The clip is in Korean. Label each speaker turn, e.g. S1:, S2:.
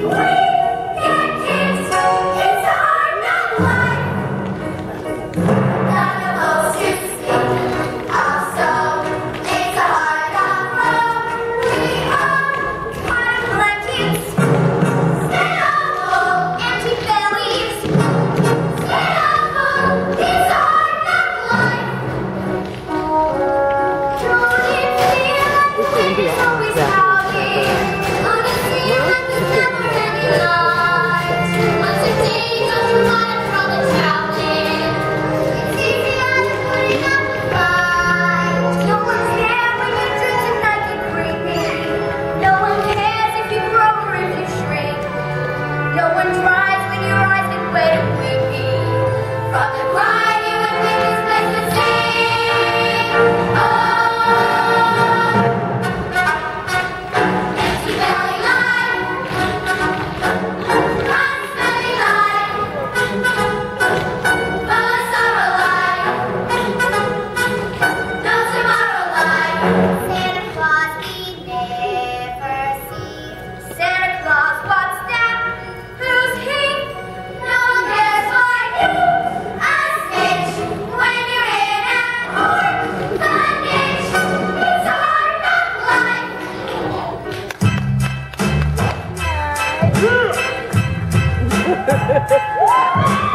S1: Thank. Woo!